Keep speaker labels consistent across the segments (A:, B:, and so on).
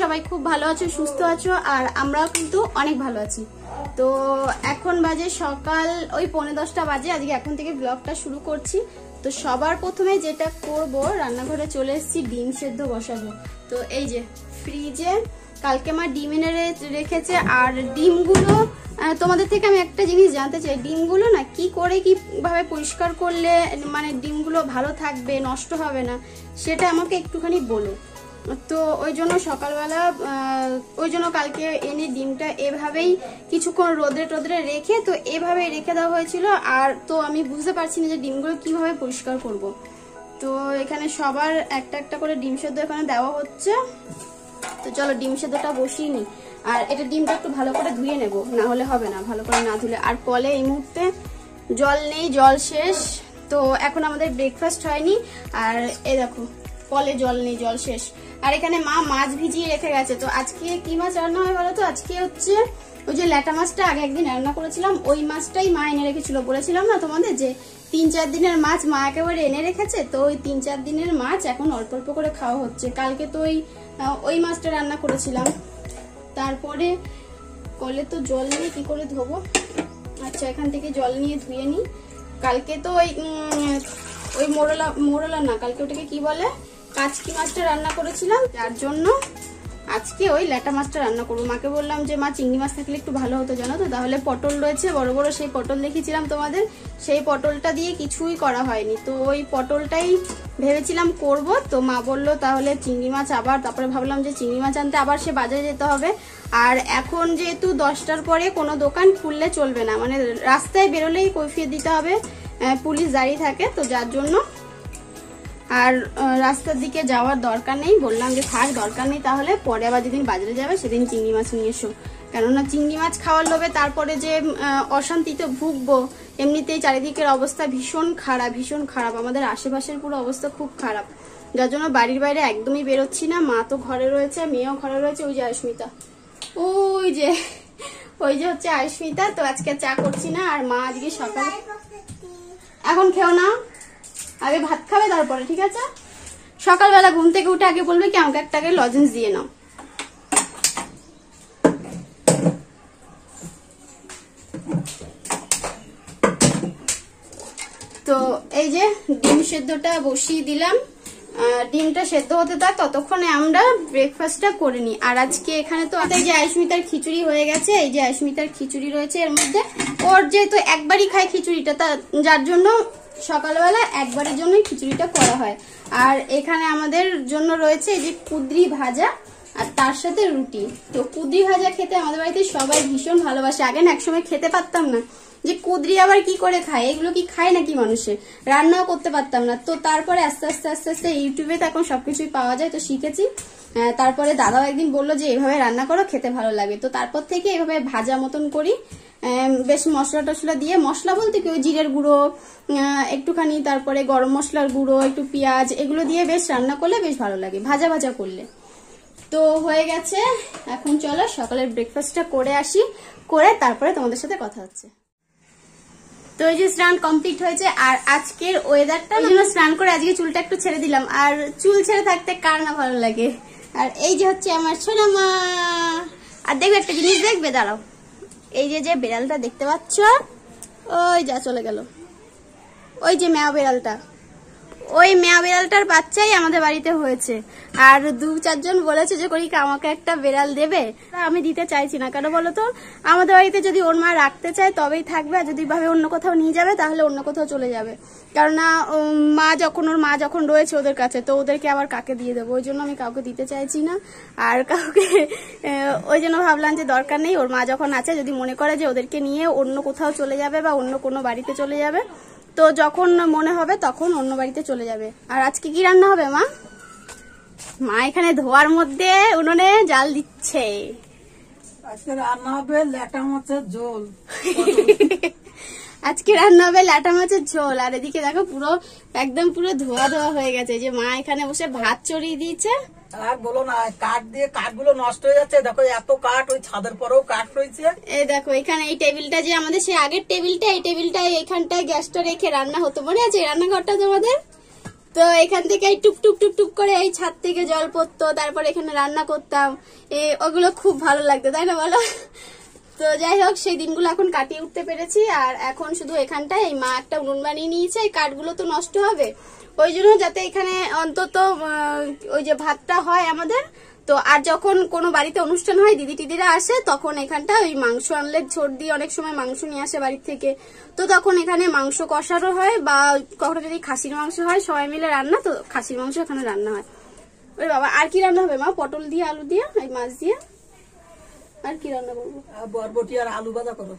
A: সবাই খুব ভালো আছো, সুস্থ আছো, আর আমরাও কিন্তু অনেক ভালো আছি। তো এখন বাজে সকাল, ওই পৌনে দশটা বাজে, আজকে এখন থেকে ব্লগটা শুরু করছি। তো সবার প্রথমে যেটা করব, রান্নাঘরে চলে এসেছি, ডিম সেদ্ধ বসাবো। তো এই যে ফ্রিজে কালকে মা ডিম এনে রেখেছে, আর ডিমগুলো তোমাদের থেকে আমি একটা জিনিস জানতে চাই, ডিমগুলো না কি করে, কীভাবে পরিষ্কার করলে মানে ডিমগুলো ভালো থাকবে, নষ্ট হবে না, সেটা আমাকে একটুখানি বলো। তো ওই জন্য সকালবেলা ওই জন্য কালকে এনে ডিমটা এভাবেই কিছুক্ষণ রোদে টোদ্রে রেখে তো এভাবেই রেখে দেওয়া হয়েছিল। আর তো আমি বুঝতে পারছি না যে ডিমগুলো কীভাবে পরিষ্কার করব। তো এখানে সবার একটা একটা করে ডিম সেদ্ধ এখানে দেওয়া হচ্ছে। তো চলো ডিম সেদ্ধটা বসিয়ে নিই। আর এটা ডিমটা একটু ভালো করে ধুয়ে নেব, না হলে হবে না, ভালো করে না ধুলে। আর কলে এই মুহূর্তে জল নেই, জল শেষ। তো এখন আমাদের ব্রেকফাস্ট হয়নি। আর এই দেখো কলে জল নেই, জল শেষ। আর এখানে মা মাছ ভিজিয়ে রেখে গেছে। তো আজকে কি মাছ রান্না হয় বলো তো? আজকে হচ্ছে ওই যে ল্যাটা মাছটা আগে একদিন রান্না করেছিলাম, ওই মাছটাই মা এনে রেখেছিল। বলেছিলাম না তোমাদের যে তিন চার দিনের মাছ মা একেবারে এনে রেখেছে, তো ওই তিন চার দিনের মাছ এখন অল্প অল্প করে খাওয়া হচ্ছে। কালকে তো ওই ওই মাছটা রান্না করেছিলাম। তারপরে কলে তো জল নিয়ে কি করে ধোবো? আচ্ছা এখান থেকে জল নিয়ে ধুয়ে নিই। কালকে তো ওই ওই মোরলা মোরলা না, কালকে ওটাকে কি বলে? কাচকি মাছটা রান্না করেছিলাম, যার জন্য আজকে ওই ল্যাটা মাছটা রান্না করব। মাকে বললাম যে, মা, চিংড়ি মাছ থাকলে একটু ভালো হতো, জানো তো? তাহলে পটল রয়েছে, বড় বড় সেই পটল দেখিয়েছিলাম তোমাদের। সেই পটলটা দিয়ে কিছুই করা হয়নি। তো ওই পটলটাই ভেবেছিলাম করব। তো মা বলল, তাহলে চিংড়ি মাছ আবার, তারপরে ভাবলাম যে, চিংড়ি মাছ আনতে আবার সে বাজারে যেতে হবে। আর এখন যেহেতু দশটার পরে কোনো দোকান খুললে চলবে না। মানে রাস্তায় বেরোলেই কৈফিয়ত দিতে হবে পুলিশ দাঁড়িয়ে থাকে, তো যার জন্য আর রাস্তার দিকে যাওয়ার দরকার নেই। বললাম যে থাক, দরকার নেই তাহলে। পরে আবার যেদিন বাজারে যাবে সেদিন চিংড়ি মাছ নিয়ে এসো। কেননা চিংড়ি মাছ খাওয়ার লোভে তারপরে যে অশান্তিতে ভুগবো, এমনিতেই চারিদিকের অবস্থা ভীষণ খারাপ ভীষণ খারাপ। আমাদের আশেপাশের পুরো অবস্থা খুব খারাপ। যার জন্য বাড়ির বাইরে একদমই বেরোচ্ছি না। মা তো ঘরে রয়েছে, মেয়েও ঘরে রয়েছে, ওই যে আয়স্মিতা। ওই যে ওই যে হচ্ছে আয়ুস্মিতা। তো আজকে চা করছি না। আর মা আজকে সকালে এখন খেও না? আগে ভাত খাবে, তারপরে, ঠিক আছে? সকালবেলা ঘুম থেকে উঠে আগে বলবে কি, আমাকে একটা আগে লজেন্স দিয়ে নাও। তো এই যে ডিম সেদ্ধটা বসিয়ে দিলাম। ডিমটা সেদ্ধ হতে থাক, ততক্ষণে আমরা ব্রেকফাস্টটা করে নিই। আর আজকে এখানে তো এই যে আয়ুষ্মিতার খিচুড়ি হয়ে গেছে, এই যে আয়ুষ্মিতার খিচুড়ি রয়েছে এর মধ্যে, ওর যেহেতু একবারই খায় খিচুড়িটা, তা যার জন্য সকালবেলা একবারের জন্যই খিচুড়িটা করা হয়। আর এখানে আমাদের জন্য রয়েছে এই যে কুদ্রি ভাজা। আর তার সাথে রুটি। তো কুদ্রি ভাজা খেতে আমাদের বাড়িতে সবাই ভীষণ ভালোবাসে। আগে না একসময় খেতে পারতাম না। যে কুদ্রি আবার কি করে খায়? এগুলো কি খায় নাকি মানুষে রান্নাও করতে পারতাম না। তো তারপরে আস্তে আস্তে আস্তে আস্তে ইউটিউবে তো এখন সবকিছুই পাওয়া যায়। তো শিখেছি। তারপরে দাদাও একদিন বলল যে, এভাবে রান্না করো, খেতে ভালো লাগে। তো তারপর থেকে এভাবে ভাজা মতন করি। বেশ মশলা টশলা দিয়ে, মশলা বলতে কি? ওই জিরের গুঁড়ো একটুখানি, তারপরে গরম মশলার গুঁড়ো, একটু পেঁয়াজ, এগুলো দিয়ে বেশ রান্না করলে বেশ ভালো লাগে। ভাজা ভাজা করলে। তো হয়ে গেছে। এখন চলো সকালের ব্রেকফাস্টটা করে আসি। করে তারপরে তোমাদের সাথে কথা হচ্ছে। তো এই যে স্নান কমপ্লিট হয়েছে আর আজকের ওয়েদারটা জন্য স্নান করে আজকে চুলটা একটু ছেড়ে দিলাম। আর চুল ছেড়ে থাকতে কার না ভালো লাগে? আর এই যে হচ্ছে আমার সোনা মা আর দেখবে একটা জিনিস দেখবে দাঁড়াও। এই যে যে বেড়ালটা দেখতে পাচ্ছ ওই যা চলে গেল। ওই যে মেয়া বেড়ালটা। ওই মেয়া বিড়ালটার বাচ্চাই আমাদের বাড়িতে হয়েছে। আর দু চারজন বলেছে যে, করিকা, আমাকে একটা বিড়াল দেবে। আমি দিতে চাইছি না। কেন বলো তো? আমাদের বাড়িতে যদি ওর মা রাখতে চায়, তবেই থাকবে। আর যদি ভাবে অন্য কোথাও নিয়ে যাবে, তাহলে অন্য কোথাও চলে যাবে। কেননা মা যখন, ওর মা যখন রয়েছে ওদের কাছে, তো ওদেরকে আবার কাকে দিয়ে দেবো? ওই জন্য আমি কাউকে দিতে চাইছি না। আর কাউকে ওই জন্য ভাবলাম যে, দরকার নেই। ওর মা যখন আছে, যদি মনে করে যে, ওদেরকে নিয়ে অন্য কোথাও চলে যাবে বা অন্য কোনো বাড়িতে চলে যাবে তো যখন মনে হবে তখন অন্য বাড়িতে চলে যাবে। আর আজকে কি রান্না হবে মা? মা এখানে ধোয়ার মধ্যে উনুনে জাল দিচ্ছে।
B: আজকে রান্না হবে ল্যাটা মাছের ঝোল।
A: আজকে রান্না হবে লাটা মাছের ঝোল। আর এদিকে দেখো পুরো একদম পুরো ধোয়া ধোয়া হয়ে গেছে। যে মা এখানে বসে ভাত চড়িয়ে দিয়েছে।
B: আর বলো না, কাঠ দিয়ে কাঠগুলো নষ্ট হয়ে যাচ্ছে। দেখো, এত কাঠ ওই ছাদের পরেও কাঠ রয়েছে।
A: এই দেখো, এখানে এই টেবিলটা যে আমাদের, সেই আগের টেবিলটা, এই টেবিলটা এইখানটায় গ্যাসটা রেখে রান্না হতো। মনে আছে রান্নাঘরটা তোমাদের? তো এখান থেকে এই টুক টুক টুক টুক করে এই ছাদ থেকে জল পড়তো, তারপর এখানে রান্না করতাম। এ, ওগুলো খুব ভালো লাগতো, তাই না বলো? তো যাই হোক, সেই দিনগুলো এখন কাটিয়ে উঠতে পেরেছি, আর এখন শুধু এখানটায়। এই মা একটা উনুন বানিয়ে নিয়েছে, এই কাঠগুলো তো নষ্ট হবে। ওই জন্য যাতে এখানে অন্তত ওই যে ভাতটা হয় আমাদের, তো আর যখন কোনো বাড়িতে অনুষ্ঠান হয়, দিদি টিদিরা আসে, তখন এখানটা ওই মাংস আনলে ছোট দিয়ে অনেক সময় মাংস নিয়ে আসে বাড়ির থেকে। তো তখন এখানে মাংস কষারও হয়, বা কখনো যদি খাসির মাংস হয়, সবাই মিলে রান্না, তো খাসির মাংস এখানে রান্না হয়। ওই বাবা, আর কি রান্না হবে মা? পটল দিয়ে, আলু দিয়ে ওই মাছ দিয়ে? আর কি রান্না করব?
B: বরবটি আর আলু ভাজা করো।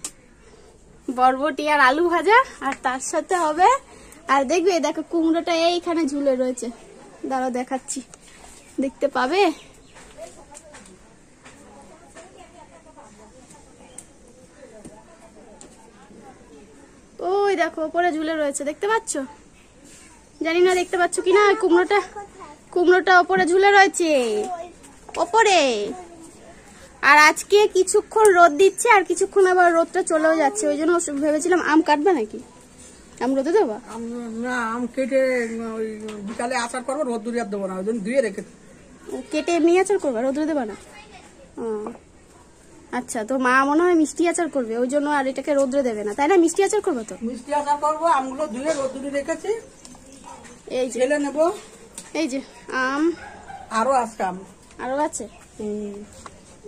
A: বরবটি আর আলু ভাজা আর তার সাথে হবে আর দেখবে দেখো কুমড়োটা এইখানে ঝুলে রয়েছে। দাঁড়াও দেখাচ্ছি। দেখতে পাবে? ওই দেখো ওপরে ঝুলে রয়েছে দেখতে পাচ্ছ? জানি না দেখতে পাচ্ছ কিনা কুমড়োটা। কুমড়োটা ওপরে ঝুলে রয়েছে। ওপরে। আর আজকে কিছুক্ষণ রোদ দিচ্ছে আর কিছুক্ষণ আবার রোদটা চলেও যাচ্ছে। ওই জন্য ভেবেছিলাম আম কাটবে নাকি? আম রোদে দেবো?
B: আম- না আম কেটে ওই বিকালে আচার করব রোদ দূরে আর দেবো না ওই জন্য ধুয়ে রেখে
A: কেটে এমনি আচার করবে রোদে দেবে না? আচ্ছা তো মা মনে হয় মিষ্টি আচার করবে ওই জন্য আর এটাকে রোদ্রে দেবে না। তাই না মিষ্টি আচার করবে তো?
B: মিষ্টি আচার করব আমগুলো ধুয়ে রোদ দূরে রেখেছি।
A: এই যে।
B: নেব।
A: এই যে আম।
B: আরও আছে আম।
A: আরও আছে?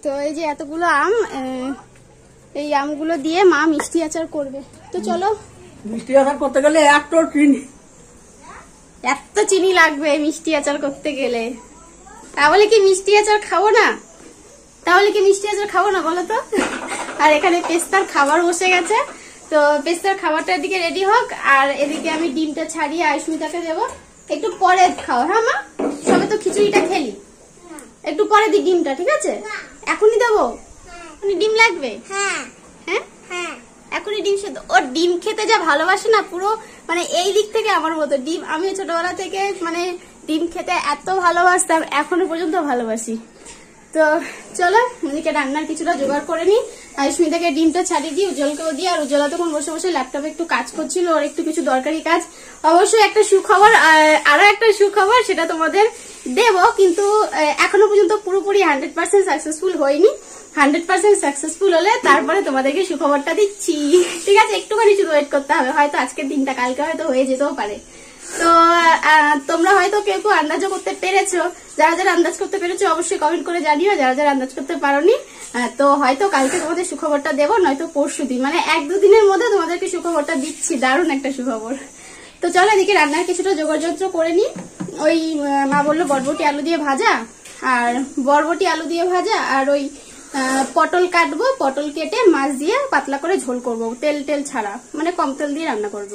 A: তো এই যে এতগুলো আম এই আমগুলো দিয়ে মা মিষ্টি আচার করবে। তো চলো।
B: মিষ্টি আচার করতে গেলে একটো চিনি।
A: এত চিনি লাগবে মিষ্টি আচার করতে গেলে। তাহলে কি মিষ্টি আচার খাব না? তাহলে কি মিষ্টি আচার খাব না বলো তো? আর এখানে পেস্তার খাবার বসে গেছে। তো পেস্তার খাবারটা এদিকে রেডি হোক আর এদিকে আমি ডিমটা ছাড়িয়ে আয়ুষ্মিতাকে দেবো। একটু পরে খাও হ্যাঁ মা? সবে তো খিচুড়িটা খেলি। একটু পরে দিই ডিমটা ঠিক আছে? এখনই দেবো? এখনই ডিম লাগবে? হ্যাঁ। হ্যাঁ? এখনই ডিম সেদ্ধ। ও ডিম খেতে যা ভালোবাসে না পুরো মানে এই দিক থেকে আমার মতো ডিম। আমি ছোটবেলা থেকে মানে ডিম খেতে এত ভালোবাসতাম এখনও পর্যন্ত ভালোবাসি। তো চলো নিজেকে রান্নার কিছুটা জোগাড় করে নি আয়ুষ্মিতাকে ডিমটা ছাড়িয়ে দিয়ে উজ্জ্বলকেও দিয়ে, আর উজ্জ্বলা তখন বসে বসে ল্যাপটপে একটু কাজ করছিল, ওর একটু কিছু দরকারি কাজ। অবশ্যই একটা সুখবর আর আরও একটা সুখবর সেটা তোমাদের দেব, কিন্তু এখনও পর্যন্ত পুরোপুরি হান্ড্রেড পার্সেন্ট সাকসেসফুল হয়নি। হান্ড্রেড পার্সেন্ট সাকসেসফুল হলে তারপরে তোমাদেরকে সুখবরটা দিচ্ছি। ঠিক আছে, একটুখানি শুধু ওয়েট করতে হবে, হয়তো আজকের দিনটা কালকে হয়তো হয়ে যেতেও পারে। তো তোমরা হয়তো কেউ কেউ আন্দাজও করতে পেরেছ, যারা যারা আন্দাজ করতে পেরেছ অবশ্যই কমেন্ট করে জানিও, যারা যারা আন্দাজ করতে পারোনি তো হয়তো কালকে তোমাদের সুখবরটা দেবো, নয়তো পরশু দিন। মানে এক দুদিনের মধ্যে তোমাদেরকে সুখবরটা দিচ্ছি, দারুণ একটা সুখবর। তো চলো এদিকে রান্নার কিছুটা জোগাড় যন্ত্র করে নি ওই মা বলল বরবটি আলু দিয়ে ভাজা, আর বরবটি আলু দিয়ে ভাজা, আর ওই পটল কাটবো, পটল কেটে মাছ দিয়ে পাতলা করে ঝোল করব, তেল টেল ছাড়া। মানে কম তেল দিয়ে রান্না করব।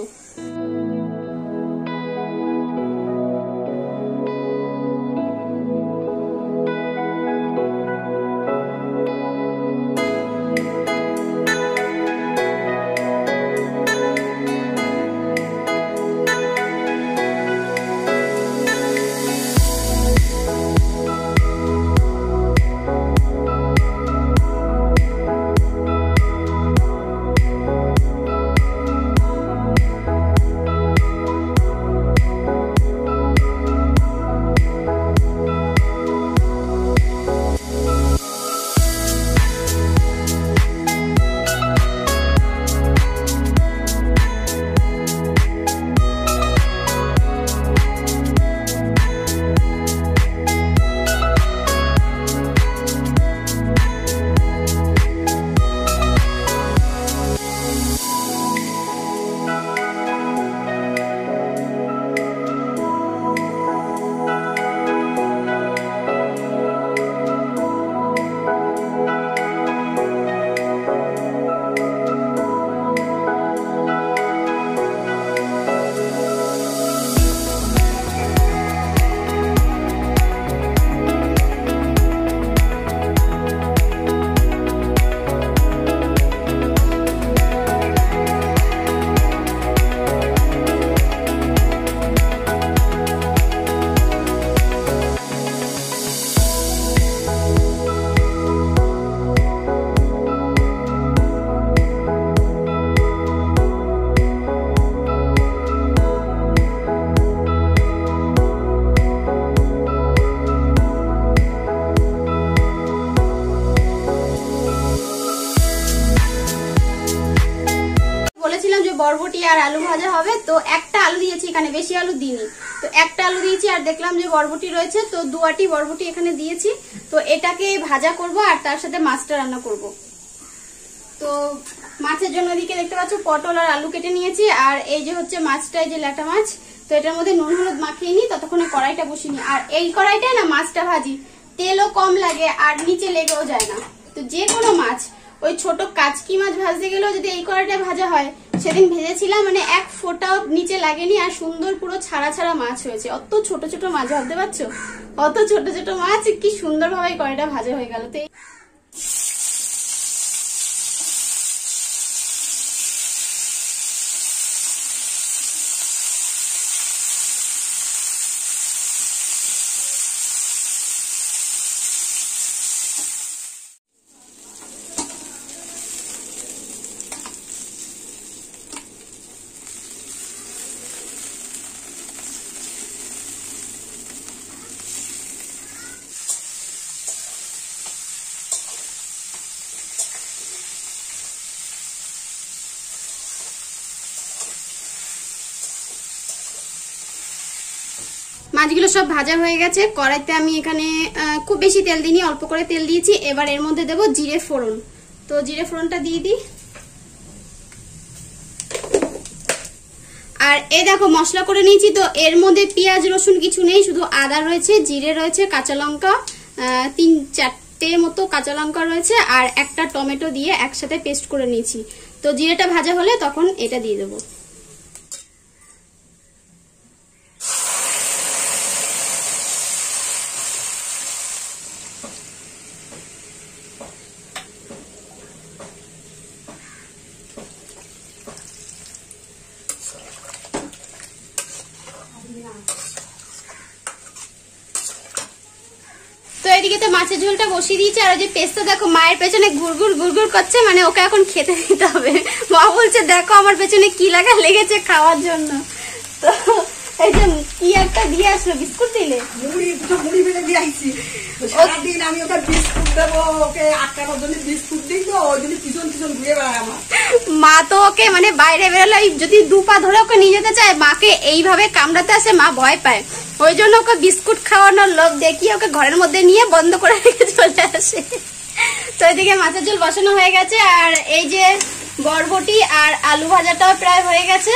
A: বরবটি আর আলু ভাজা হবে, তো একটা আলু দিয়েছি এখানে, বেশি আলু দিইনি। তো একটা আলু দিয়েছি আর দেখলাম যে বরবটি রয়েছে, তো দুয়াটি বরবটি এখানে দিয়েছি। তো এটাকে ভাজা করব আর তার সাথে মাছটা রান্না করব। তো মাছের জন্য এদিকে দেখতে পাচ্ছ, পটল আর আলু কেটে নিয়েছি, আর এই যে হচ্ছে মাছটা এই যে ল্যাটা মাছ, তো এটার মধ্যে নুন হলুদ মাখিয়ে নিই, ততক্ষণে কড়াইটা বসিয়ে নিই। আর এই কড়াইটায় না মাছটা ভাজি, তেলও কম লাগে আর নিচে লেগেও যায় না। তো যে কোনো মাছ, ওই ছোট কাচকি মাছ ভাজতে গেলেও যদি এই কড়াইটায় ভাজা হয় সেদিন ভেজেছিলাম মানে এক ফোঁটাও নিচে লাগেনি আর সুন্দর পুরো ছাড়া ছাড়া মাছ হয়েছে। অত ছোট ছোট মাছ, ভাবতে পারছ? অত ছোট ছোট মাছ, কি সুন্দরভাবে ভাবে কড়াইটা ভাজা হয়ে গেল। তো মাছগুলো সব ভাজা হয়ে গেছে। কড়াইতে আমি এখানে খুব বেশি তেল দিইনি, অল্প করে তেল দিয়েছি। এবার এর মধ্যে দেব জিরে ফোড়ন। তো জিরে ফোড়নটা দিয়ে দিই। আর এ দেখো, মশলা করে নিয়েছি তো। এর মধ্যে পেঁয়াজ, রসুন কিছু নেই, শুধু আদা রয়েছে, জিরে রয়েছে, কাঁচা লঙ্কা তিন চারটে মতো কাঁচা লঙ্কা রয়েছে, আর একটা টমেটো দিয়ে একসাথে পেস্ট করে নিয়েছি। তো জিরেটা ভাজা হলে তখন এটা দিয়ে দেবো তো এদিকে তো মাছের ঝোলটা বসিয়ে দিয়েছে আর ওই যে পেস্তা দেখো মায়ের পেছনে ঘুরঘুর ঘুরঘুর করছে মানে ওকে এখন খেতে দিতে হবে। মা বলছে দেখো আমার পেছনে কি লাগা লেগেছে খাওয়ার জন্য। তো এই যে কি একটা দিয়ে আসলো বিস্কুট দিলে?
B: মুড়ি দুটো মুড়ি ভেজে দিয়ে আইছি। সারাদিন আমি ওকে বিস্কুট দেবো ওকে আটকানোর জন্য বিস্কুট দিই তো ওই জন্য পিছন পিছন ঘুরে বেড়ায় আমার।
A: মা তো ওকে মানে বাইরে বেরোলে ওই যদি দু পা ধরে ওকে নিয়ে যেতে চায় মাকে এইভাবে কামড়াতে আসে মা ভয় পায়। ওই জন্য ওকে বিস্কুট খাওয়ানোর লোভ দেখিয়ে ওকে ঘরের মধ্যে নিয়ে বন্ধ করে রেখে চলে আসে। তো এদিকে মাছের ঝোল বসানো হয়ে গেছে, আর এই যে বরবটি আর আলু ভাজাটাও প্রায় হয়ে গেছে।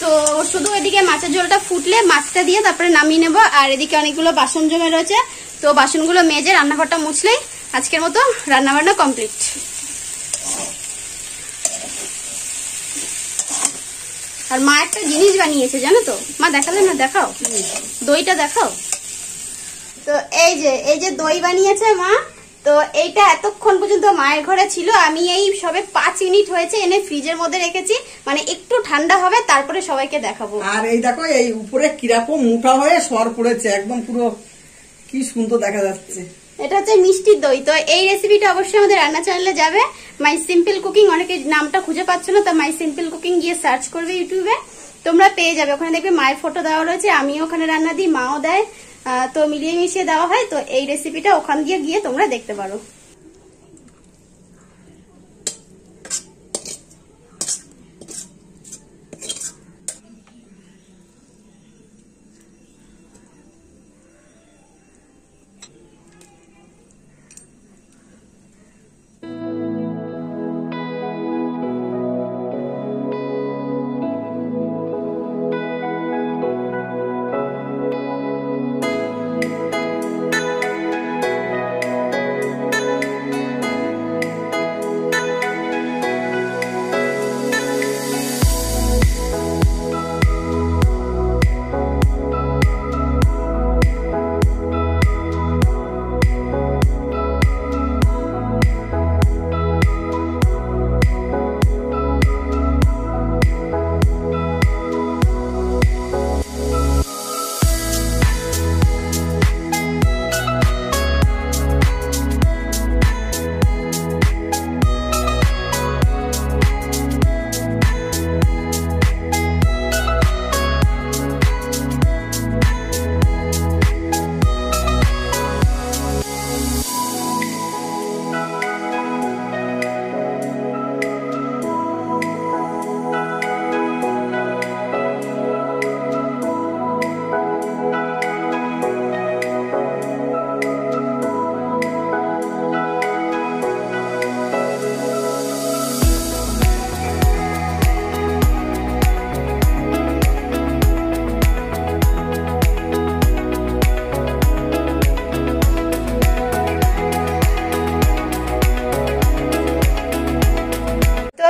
A: তো শুধু এদিকে মাছের ঝোলটা ফুটলে মাছটা দিয়ে তারপরে নামিয়ে নেব, আর এদিকে অনেকগুলো বাসন জমে রয়েছে। তো বাসনগুলো মেজে রান্নাঘরটা মুছলেই আজকের মতো রান্নাবান্না কমপ্লিট। আর মা একটা জিনিস বানিয়েছে, জানো তো? মা দেখালে না, দেখাও। দইটা দেখাও। তো এই যে এই যে দই বানিয়েছে মা, তো এইটা এতক্ষণ পর্যন্ত মায়ের ঘরে ছিল, আমি এই সবে পাঁচ মিনিট হয়েছে, এনে ফ্রিজের মধ্যে রেখেছি। মানে একটু ঠান্ডা হবে, তারপরে সবাইকে দেখাবো।
B: আর এই দেখো, এই উপরে কীরকম মোটা হয়ে সর পড়েছে, একদম পুরো কি সুন্দর দেখা যাচ্ছে।
A: এটা হচ্ছে মিষ্টির দই। তো এই রেসিপিটা অবশ্যই আমাদের রান্না চ্যানেলে যাবে। মাই সিম্পল কুকিং অনেকে নামটা খুঁজে পাচ্ছ না, তো মাই সিম্পল কুকিং গিয়ে সার্চ করবে ইউটিউবে তোমরা পেয়ে যাবে। ওখানে দেখবে মায়ের ফটো দেওয়া রয়েছে, আমিও ওখানে রান্না দিই, মাও দেয়। তো মিলিয়ে মিশিয়ে দেওয়া হয়, তো এই রেসিপিটা ওখান দিয়ে গিয়ে তোমরা দেখতে পারো।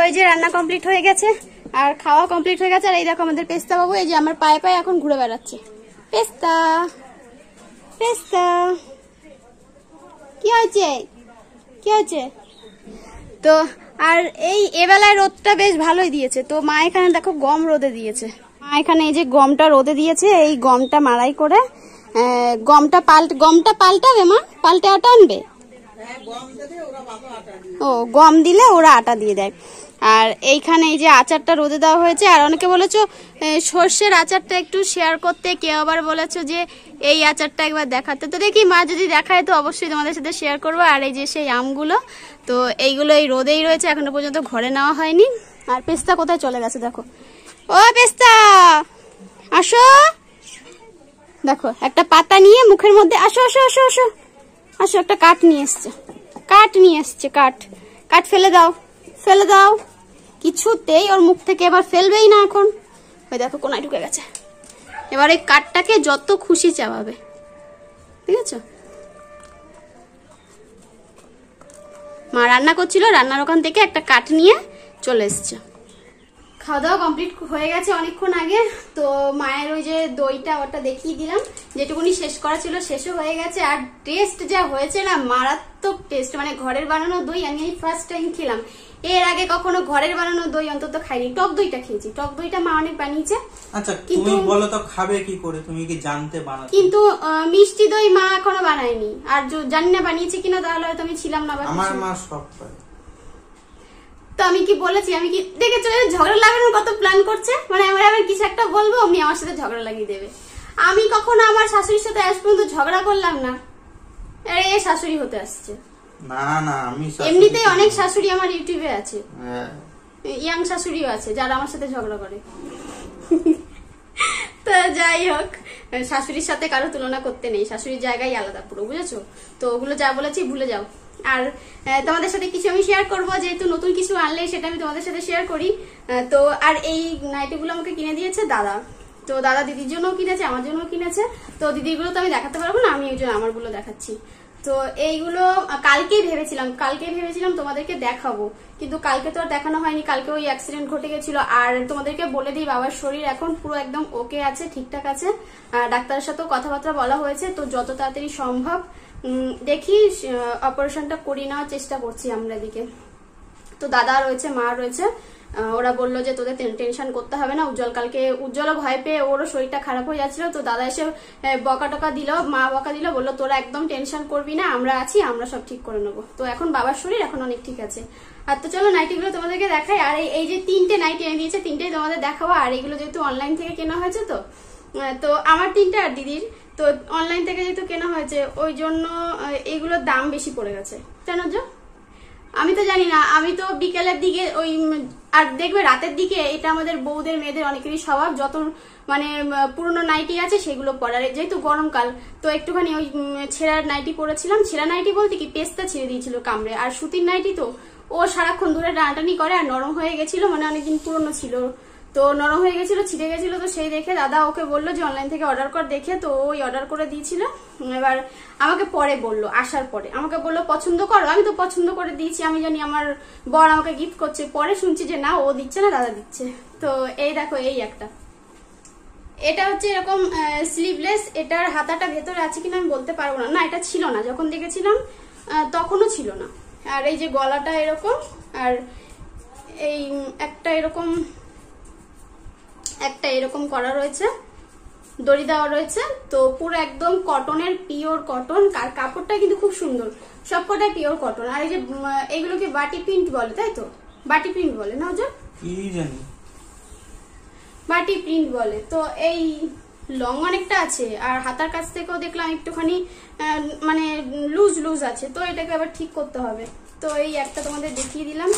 A: এই যে রান্না কমপ্লিট হয়ে গেছে, আর খাওয়া কমপ্লিট হয়ে গেছে, আর এই দেখো আমাদের পেস্তা বাবু, এই যে আমার পায়ে পায়ে এখন ঘুরে বেড়াচ্ছে। পেস্তা পেস্তা। কি হয়েছে? কি হয়েছে? তো, আর এই এবেলায় রোদটা বেশ ভালোই দিয়েছে। তো মা এখানে দেখো গম রোদে দিয়েছে। মা এখানে এই যে গমটা রোদে দিয়েছে, এই গমটা মাড়াই করে গমটা পাল্ট গমটা পাল্টাবে মা? পাল্টে আটা আনবে? ও, গম দিলে ওরা আটা দিয়ে দেয়। আর এইখানে এই যে আচারটা রোদে দেওয়া হয়েছে, আর অনেকে বলেছ সর্ষের আচারটা একটু শেয়ার করতে, কেউ আবার বলেছ যে এই আচারটা একবার দেখাতে। তো দেখি মা যদি দেখায়, তো অবশ্যই তোমাদের সাথে শেয়ার করব। আর এই যে সেই আমগুলো, তো এইগুলো এই রোদেই রয়েছে, এখনও পর্যন্ত ঘরে নেওয়া হয়নি। আর পেস্তা কোথায় চলে গেছে দেখো। ও পেস্তা! আসো! দেখো, একটা পাতা নিয়ে মুখের মধ্যে, আসো আসো আসো আসো। আসো, একটা কাঠ নিয়ে এসছে। কাঠ নিয়ে এসছে, কাঠ। কাঠ ফেলে দাও ফেলে দাও। কিছুতেই ওর মুখ থেকে এবার ফেলবেই না এখন। ওই দেখো, কোনায় ঢুকে গেছে। এবার এই কাঠটাকে যত খুশি চাবাবে। ঠিক আছে মা রান্না করছিল, রান্নার ওখান থেকে একটা কাঠ নিয়ে চলে এসছে। খাওয়া দাওয়া কমপ্লিট হয়ে গেছে অনেকক্ষণ আগে। তো মায়ের ওই যে দইটা ওটা দেখিয়ে দিলাম। যেটুকুনি শেষ করা ছিল শেষও হয়ে গেছে। আর টেস্ট যা হয়েছে না, মারাত্মক টেস্ট মানে ঘরের বানানো দই আমি ফার্স্ট টাইম খেলাম। এর আগে কখনো ঘরের বানানো দই অন্তত খাইনি। টক দইটা খেয়েছি। টক দইটা মা অনেক বানিয়েছে।
C: আচ্ছা তুমি বলো তো খাবে কি করে? তুমি কি জানতে বানাতে?
A: কিন্তু মিষ্টি দই মা এখনও বানায়নি। আর য- জানি না বানিয়েছে কিনা তাহলে হয়তো আমি ছিলাম না
C: আমার মা সব পারে
A: তো আমি কি বলেছি আমি কি দেখে চলে ঝগড়া লাগানোর কত প্ল্যান করছে? মানে আমার আবার কিছু একটা বলব অমনি আমার সাথে ঝগড়া লাগিয়ে দেবে। আমি কখনো আমার শাশুড়ির সাথে আজ পর্যন্ত ঝগড়া করলাম না। আরে এ শাশুড়ি হতে আসছে।
C: না না আমি
A: এমনিতেই অনেক শাশুড়ি আমার ইউটিউবে আছে।
C: হ্যাঁ।
A: ইয়াং শাশুড়িও আছে যারা আমার সাথে ঝগড়া করে। তো যাই হোক শাশুড়ির সাথে কারও তুলনা করতে নেই শাশুড়ির জায়গায় আলাদা পুরো বুঝেছ? তো ওগুলো যা বলেছি ভুলে যাও। আর তোমাদের সাথে কিছু আমি শেয়ার করব যেহেতু নতুন কিছু আনলে সেটা আমি তোমাদের সাথে শেয়ার করি। তো আর এই নাইটিগুলো আমাকে কিনে দিয়েছে দাদা। তো দাদা দিদির জন্যও কিনেছে আমার জন্যও কিনেছে। তো দিদিগুলো তো আমি দেখাতে পারব না আমি ওই জন্য আমারগুলো দেখাচ্ছি। তো এইগুলো কালকেই ভেবেছিলাম কালকেই ভেবেছিলাম তোমাদেরকে দেখাবো। কিন্তু কালকে তো আর দেখানো হয়নি, কালকে ওই অ্যাক্সিডেন্ট ঘটে গেছিল। আর তোমাদেরকে বলে দিই, বাবার শরীর এখন পুরো একদম ওকে আছে, ঠিকঠাক আছে। ডাক্তারের সাথেও কথাবার্তা বলা হয়েছে, তো যত তাড়াতাড়ি সম্ভব দেখি অপারেশনটা করিয়ে নেওয়ার চেষ্টা করছি আমরা এদিকে। তো দাদা রয়েছে, মা রয়েছে ওরা বলল যে তোদের টেনশন করতে হবে না উজ্জ্বল কালকে উজ্জ্বলও ভয় পেয়ে ওরও শরীরটা খারাপ হয়ে যাচ্ছিল তো দাদা এসে বকা টকা দিল মা বকা দিল বলল তোরা একদম টেনশন করবি না আমরা আছি আমরা সব ঠিক করে নেব। তো এখন বাবার শরীর এখন অনেক ঠিক আছে। আর তো চলো নাইটিগুলো তোমাদেরকে দেখাই। আর এই- যে তিনটে নাইটি এনে দিয়েছে তিনটেই তোমাদের দেখাবো। আর এগুলো যেহেতু অনলাইন থেকে কেনা হয়েছে তো তো আমার তিনটে আর দিদির। তো অনলাইন থেকে যেহেতু কেনা হয়েছে ওই জন্য আহ, এগুলোর দাম বেশি পড়ে গেছে। কেন যো আমি তো জানি না, আমি তো বিকেলের দিকে ওই আর দেখবে রাতের দিকে এটা আমাদের বউদের মেয়েদের অনেকেরই স্বভাব, যত মানে পুরনো নাইটি আছে সেগুলো পরার যেহেতু গরমকাল, তো একটুখানি ওই ছেঁড়ার নাইটি পরেছিলাম। ছেঁড়া নাইটি বলতে কি, পেস্তা ছেড়ে দিয়েছিল কামড়ে। আর সুতির নাইটি তো, ও সারাক্ষণ ধরে টানাটানি করে আর নরম হয়ে গেছিল মানে অনেকদিন পুরনো ছিল। তো নরম হয়ে গেছিল ছিটে গেছিল, তো সেই দেখে দাদা ওকে বলল যে অনলাইন থেকে অর্ডার কর, দেখে তো ওই অর্ডার করে দিয়েছিল। এবার আমাকে পরে বলল, আসার পরে। আমাকে বলল, পছন্দ করো, আমি তো পছন্দ করে দিয়েছি, আমি জানি আমার বর আমাকে গিফট করছে। পরে শুনছি যে না, ও দিচ্ছে না, দাদা দিচ্ছে। তো এই দেখো, এই একটা। এটা হচ্ছে এরকম স্লিভলেস এটার হাতাটা ভেতরে আছে কিনা আমি বলতে পারব না। না, এটা ছিল না, যখন দেখেছিলাম তখনও ছিল না। আর এই যে গলাটা এরকম, আর এই একটা এরকম একটা এরকম করা রয়েছে দড়ি দেওয়া রয়েছে তো পুরো একদম কটনের পিওর কটন আর কাপড়টা কিন্তু খুব সুন্দর সবকটাই পিওর কটন আর এই যে এগুলোকে বাটি প্রিন্ট বলে তাই তো? বাটি প্রিন্ট বলে না ওজন?
C: কি জানি।
A: বাটি প্রিন্ট বলে তো এই লং অনেকটা আছে আর হাতার কাছ থেকেও দেখলাম একটুখানি মানে লুজ লুজ আছে তো এটাকে আবার ঠিক করতে হবে। তো এই একটা তোমাদের দেখিয়ে দিলাম।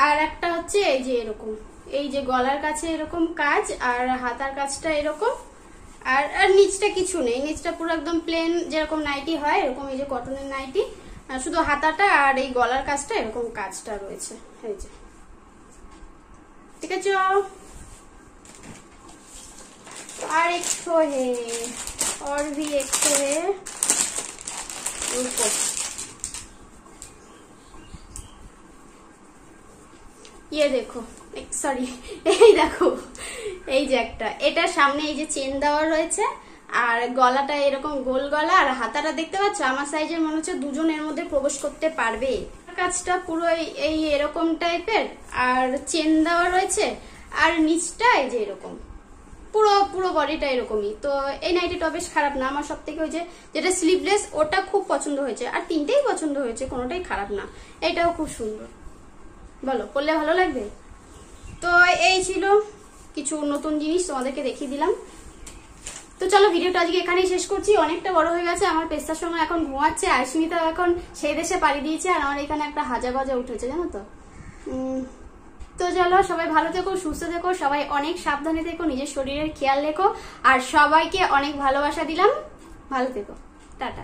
A: আর একটা হচ্ছে এই যে এরকম এই যে গলার কাছে এরকম কাজ আর হাতার কাজটা এরকম আর আর নিচটা কিছু নেই নিচটা পুরো একদম প্লেন যেরকম নাইটি হয় এরকম এই যে কটনের নাইটি আর শুধু হাতাটা আর এই গলার কাজটা এরকম কাজটা রয়েছে এই যে ঠিক আছে और एक ठो है और भी एक ठो है रुको ইয়ে দেখো সরি এই দেখো, এই যে একটা এটার সামনে এই যে চেন দেওয়া রয়েছে, আর গলাটা এরকম গোল গলা, আর হাতাটা দেখতে পাচ্ছ? আমার সাইজের মনে হচ্ছে দুজনের মধ্যে প্রবেশ করতে পারবে। কাজটা পুরো এই- এই এরকম টাইপের আর চেন দেওয়া রয়েছে, আর নিচটা এই যে এরকম। পুরো পুরো বডিটা এরকমই। তো এই নাইটিটা বেশ খারাপ না, আমার সব থেকে ওই যে যেটা স্লিভলেস ওটা খুব পছন্দ হয়েছে। আর তিনটেই পছন্দ হয়েছে, কোনোটাই খারাপ না। এটাও খুব সুন্দর। বলো, করলে ভালো লাগবে? তো এই ছিল কিছু নতুন জিনিস তোমাদেরকে দেখিয়ে দিলাম। তো চলো, ভিডিওটা আজকে এখানেই শেষ করছি। অনেকটা বড় হয়ে গেছে, আমার পেস্তার সময় এখন ঘুমাচ্ছে আইসিমিতা এখন সেই দেশে পাড়ি দিয়েছে, আর আমার এখানে একটা হাজা গজা উঠেছে, জানো তো? তো চলো, সবাই ভালো থেকো, সুস্থ থেকো, সবাই অনেক সাবধানে থেকো, নিজের শরীরের খেয়াল রেখো, আর সবাইকে অনেক ভালোবাসা দিলাম। ভালো থেকো। টাটা।